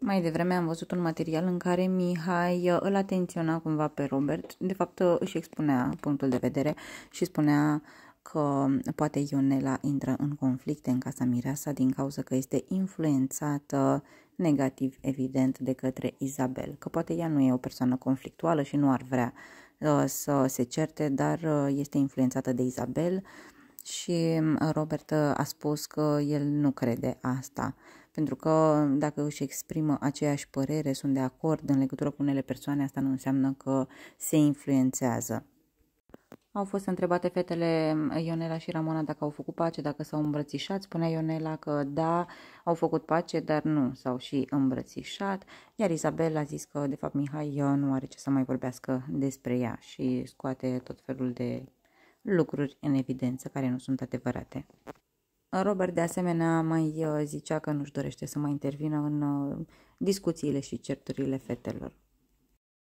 Mai devreme am văzut un material în care Mihai uh, îl atenționa cumva pe Robert, de fapt uh, își expunea punctul de vedere și spunea că poate Ionela intră în conflicte în casa Mireasa din cauza că este influențată negativ, evident, de către Isabel, că poate ea nu e o persoană conflictuală și nu ar vrea uh, să se certe, dar este influențată de Isabel și Robert a spus că el nu crede asta pentru că dacă își exprimă aceeași părere, sunt de acord în legătură cu unele persoane, asta nu înseamnă că se influențează. Au fost întrebate fetele Ionela și Ramona dacă au făcut pace, dacă s-au îmbrățișat. Spunea Ionela că da, au făcut pace, dar nu s-au și îmbrățișat. Iar Isabel a zis că, de fapt, Mihai nu are ce să mai vorbească despre ea și scoate tot felul de lucruri în evidență care nu sunt adevărate. Robert, de asemenea, mai uh, zicea că nu-și dorește să mai intervină în uh, discuțiile și certurile fetelor.